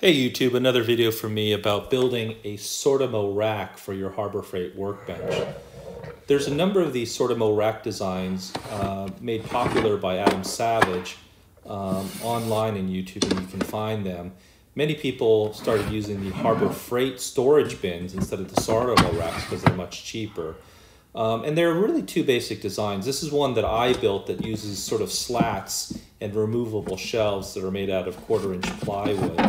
Hey YouTube, another video from me about building a Sortimo rack for your Harbor Freight workbench. There's a number of these Sortimo rack designs uh, made popular by Adam Savage um, online in YouTube and you can find them. Many people started using the Harbor Freight storage bins instead of the Sortimo racks because they're much cheaper. Um, and there are really two basic designs. This is one that I built that uses sort of slats and removable shelves that are made out of quarter inch plywood.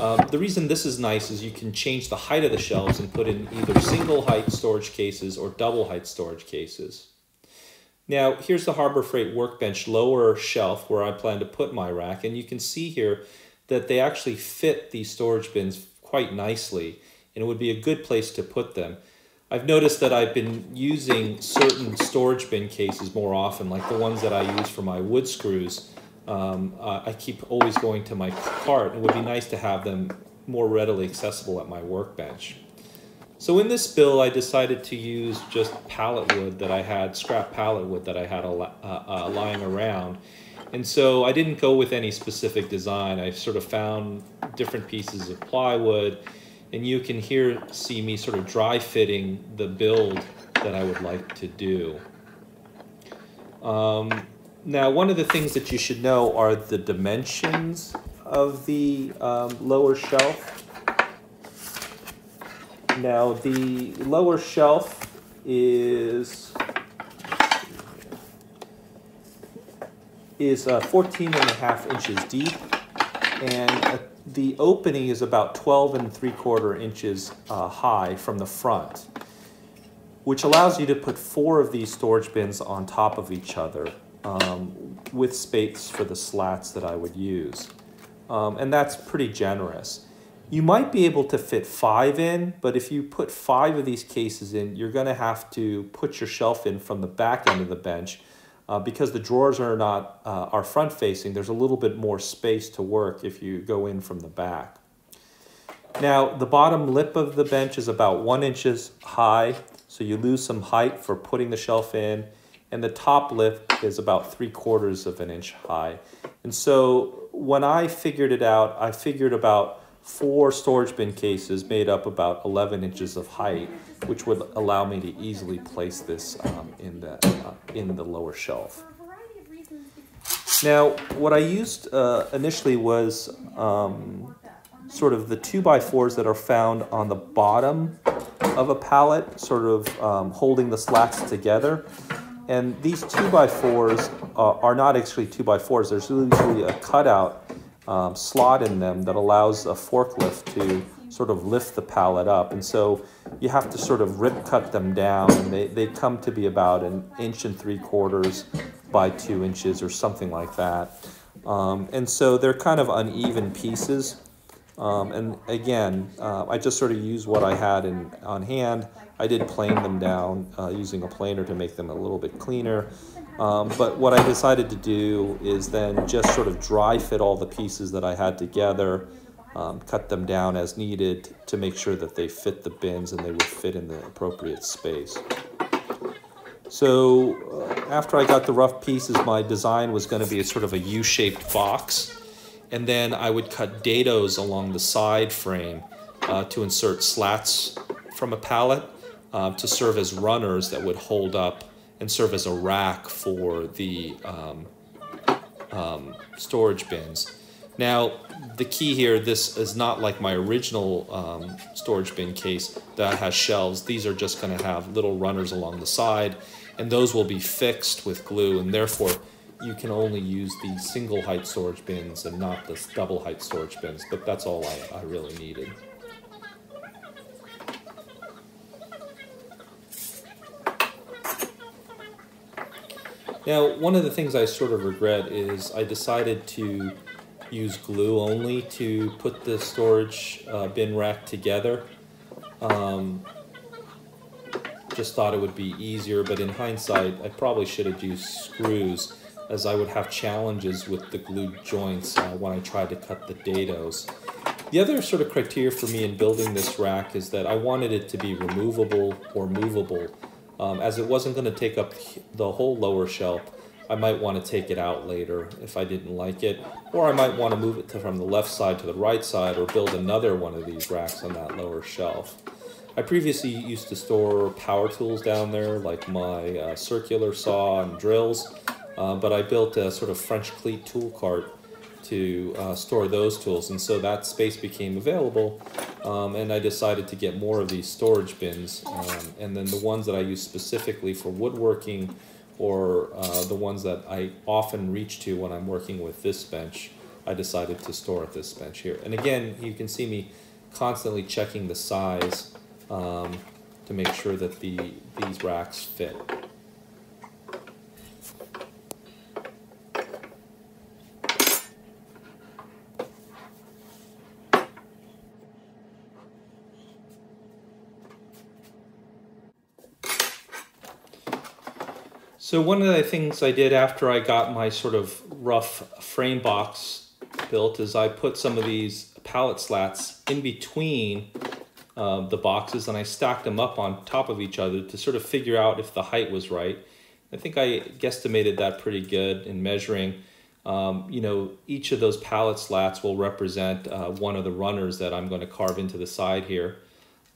Um, the reason this is nice is you can change the height of the shelves and put in either single height storage cases or double height storage cases. Now here's the Harbor Freight workbench lower shelf where I plan to put my rack and you can see here that they actually fit these storage bins quite nicely and it would be a good place to put them. I've noticed that I've been using certain storage bin cases more often, like the ones that I use for my wood screws. Um, uh, I keep always going to my cart. And it would be nice to have them more readily accessible at my workbench. So in this bill, I decided to use just pallet wood that I had, scrap pallet wood that I had uh, uh, lying around. And so I didn't go with any specific design. I sort of found different pieces of plywood and you can here see me sort of dry fitting the build that I would like to do. Um, now, one of the things that you should know are the dimensions of the um, lower shelf. Now, the lower shelf is is uh, 14 and a half inches deep and the opening is about 12 and 3 quarter inches uh, high from the front, which allows you to put four of these storage bins on top of each other um, with space for the slats that I would use. Um, and that's pretty generous. You might be able to fit five in, but if you put five of these cases in, you're gonna have to put your shelf in from the back end of the bench uh, because the drawers are not uh, are front facing, there's a little bit more space to work if you go in from the back. Now, the bottom lip of the bench is about one inches high, so you lose some height for putting the shelf in, and the top lip is about three quarters of an inch high. And so when I figured it out, I figured about four storage bin cases made up about 11 inches of height, which would allow me to easily place this um, in, the, uh, in the lower shelf. Now, what I used uh, initially was um, sort of the 2 by 4s that are found on the bottom of a pallet, sort of um, holding the slats together. And these 2 by 4s uh, are not actually 2 by 4s there's usually a cutout um, slot in them that allows a forklift to sort of lift the pallet up. And so you have to sort of rip cut them down. And they, they come to be about an inch and three quarters by two inches or something like that. Um, and so they're kind of uneven pieces. Um, and again, uh, I just sort of used what I had in, on hand. I did plane them down uh, using a planer to make them a little bit cleaner. Um, but what I decided to do is then just sort of dry fit all the pieces that I had together, um, cut them down as needed to make sure that they fit the bins and they would fit in the appropriate space. So uh, after I got the rough pieces, my design was going to be a sort of a U-shaped box. And then I would cut dados along the side frame uh, to insert slats from a pallet uh, to serve as runners that would hold up and serve as a rack for the um, um, storage bins. Now, the key here, this is not like my original um, storage bin case that has shelves. These are just going to have little runners along the side, and those will be fixed with glue, and therefore you can only use the single height storage bins and not the double height storage bins, but that's all I, I really needed. Now, one of the things I sort of regret is I decided to use glue only to put the storage uh, bin rack together. Um, just thought it would be easier, but in hindsight, I probably should have used screws as I would have challenges with the glued joints uh, when I tried to cut the dados. The other sort of criteria for me in building this rack is that I wanted it to be removable or movable um, as it wasn't going to take up the whole lower shelf, I might want to take it out later if I didn't like it, or I might want to move it to, from the left side to the right side or build another one of these racks on that lower shelf. I previously used to store power tools down there, like my uh, circular saw and drills, uh, but I built a sort of French cleat tool cart to uh, store those tools, and so that space became available, um, and I decided to get more of these storage bins, um, and then the ones that I use specifically for woodworking, or uh, the ones that I often reach to when I'm working with this bench, I decided to store at this bench here. And again, you can see me constantly checking the size um, to make sure that the these racks fit. So one of the things I did after I got my sort of rough frame box built is I put some of these pallet slats in between uh, the boxes and I stacked them up on top of each other to sort of figure out if the height was right. I think I guesstimated that pretty good in measuring. Um, you know, each of those pallet slats will represent uh, one of the runners that I'm going to carve into the side here.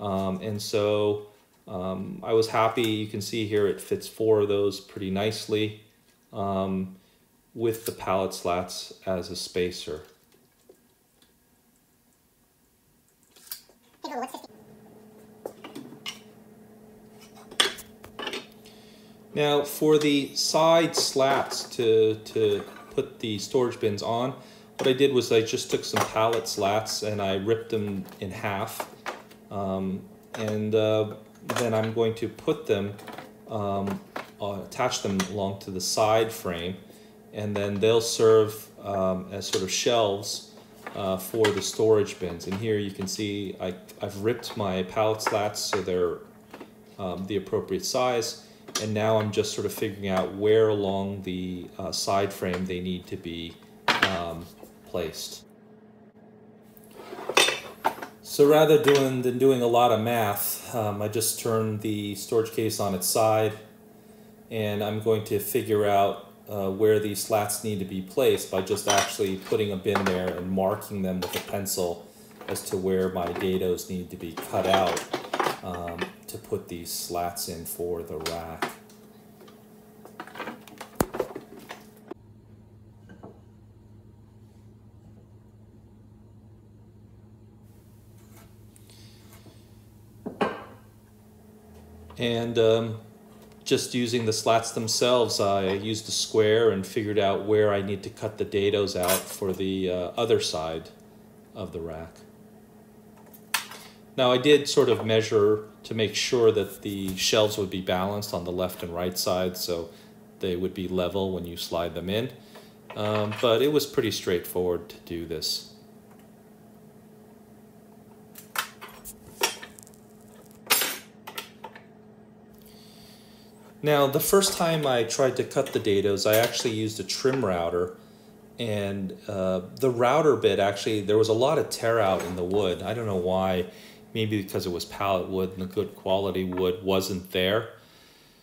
Um, and so um, I was happy, you can see here it fits four of those pretty nicely um, with the pallet slats as a spacer. Now for the side slats to, to put the storage bins on, what I did was I just took some pallet slats and I ripped them in half. Um, and uh, then I'm going to put them, um, uh, attach them along to the side frame, and then they'll serve um, as sort of shelves uh, for the storage bins. And here you can see I, I've ripped my pallet slats so they're um, the appropriate size. And now I'm just sort of figuring out where along the uh, side frame they need to be um, placed. So rather doing, than doing a lot of math, um, I just turned the storage case on its side and I'm going to figure out uh, where these slats need to be placed by just actually putting a bin there and marking them with a pencil as to where my dados need to be cut out um, to put these slats in for the rack. And um, just using the slats themselves, I used a square and figured out where I need to cut the dados out for the uh, other side of the rack. Now I did sort of measure to make sure that the shelves would be balanced on the left and right side so they would be level when you slide them in. Um, but it was pretty straightforward to do this. Now, the first time I tried to cut the dados, I actually used a trim router. And uh, the router bit actually, there was a lot of tear out in the wood. I don't know why. Maybe because it was pallet wood and the good quality wood wasn't there.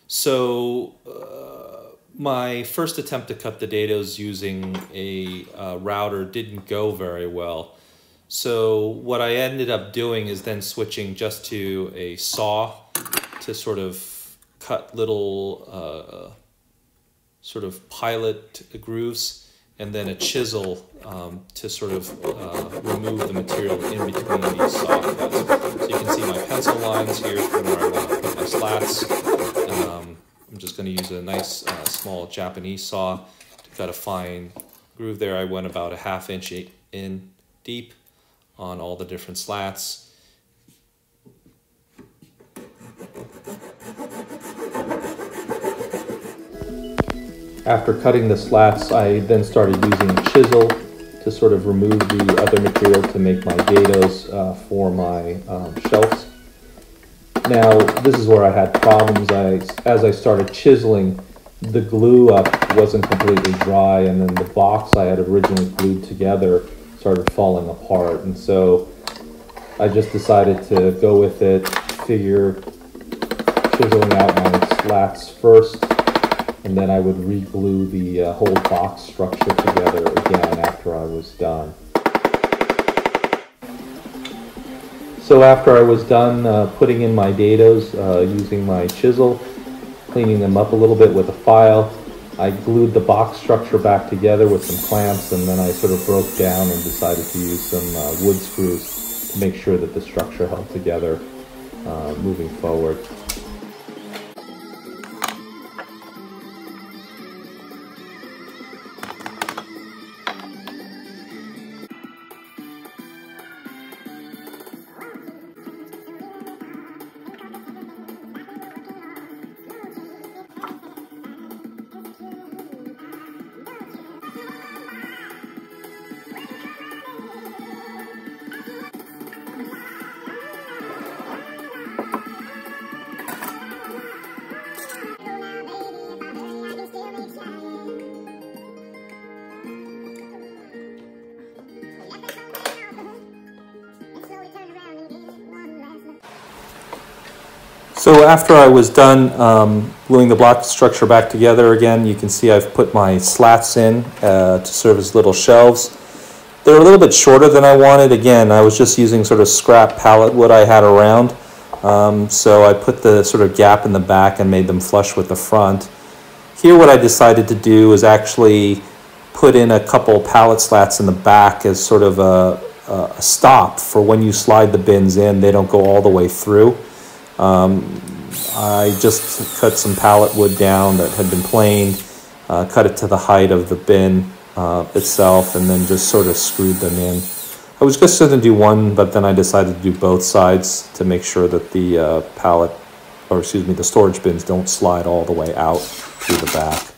So uh, my first attempt to cut the dados using a uh, router didn't go very well. So what I ended up doing is then switching just to a saw to sort of cut little uh, sort of pilot grooves and then a chisel um, to sort of uh, remove the material in between these saw cuts. So you can see my pencil lines here from where I want to put my slats. Um, I'm just going to use a nice uh, small Japanese saw to cut a fine groove there. I went about a half inch in deep on all the different slats. After cutting the slats, I then started using a chisel to sort of remove the other material to make my dados uh, for my um, shelves. Now, this is where I had problems. I, as I started chiseling, the glue up wasn't completely dry, and then the box I had originally glued together started falling apart. And so I just decided to go with it, figure chiseling out my slats first, and then I would re-glue the uh, whole box structure together again after I was done. So after I was done uh, putting in my dados uh, using my chisel, cleaning them up a little bit with a file, I glued the box structure back together with some clamps and then I sort of broke down and decided to use some uh, wood screws to make sure that the structure held together uh, moving forward. So after I was done um, gluing the block structure back together again, you can see I've put my slats in uh, to serve as little shelves. They're a little bit shorter than I wanted. Again, I was just using sort of scrap pallet wood I had around. Um, so I put the sort of gap in the back and made them flush with the front. Here what I decided to do is actually put in a couple pallet slats in the back as sort of a, a stop for when you slide the bins in, they don't go all the way through. Um, I just cut some pallet wood down that had been planed, uh, cut it to the height of the bin uh, itself, and then just sort of screwed them in. I was just going to do one, but then I decided to do both sides to make sure that the uh, pallet, or excuse me, the storage bins don't slide all the way out through the back.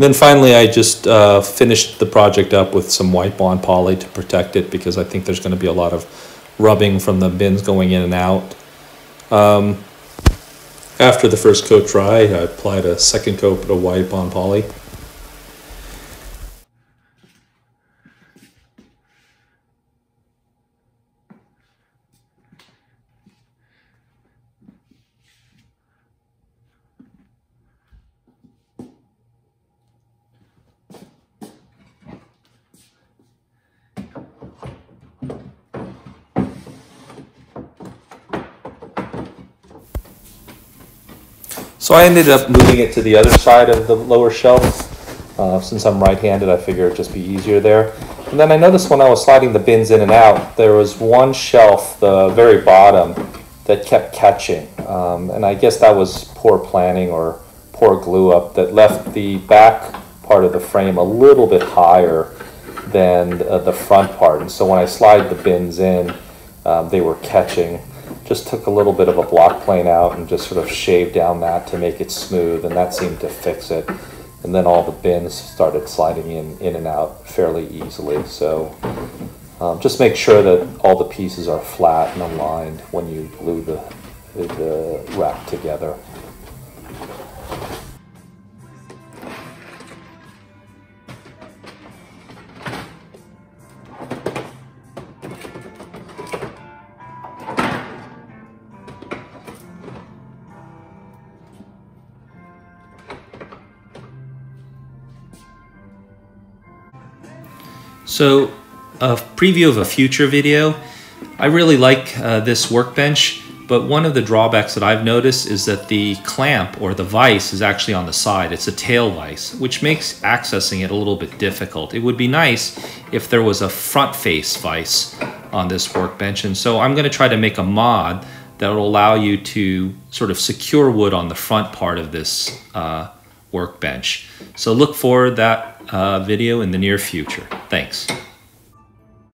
Then finally, I just uh, finished the project up with some wipe-on poly to protect it because I think there's going to be a lot of rubbing from the bins going in and out. Um, after the first coat dried, I applied a second coat of wipe-on poly. So I ended up moving it to the other side of the lower shelf. Uh, since I'm right-handed, I figure it'd just be easier there. And then I noticed when I was sliding the bins in and out, there was one shelf, the very bottom, that kept catching. Um, and I guess that was poor planning or poor glue up that left the back part of the frame a little bit higher than uh, the front part. And so when I slide the bins in, um, they were catching just took a little bit of a block plane out and just sort of shaved down that to make it smooth, and that seemed to fix it. And then all the bins started sliding in, in and out fairly easily. So um, just make sure that all the pieces are flat and aligned when you glue the, the rack together. So a preview of a future video. I really like uh, this workbench, but one of the drawbacks that I've noticed is that the clamp or the vise is actually on the side. It's a tail vise, which makes accessing it a little bit difficult. It would be nice if there was a front face vise on this workbench. And so I'm gonna try to make a mod that will allow you to sort of secure wood on the front part of this uh, workbench. So look for that uh, video in the near future. Thanks.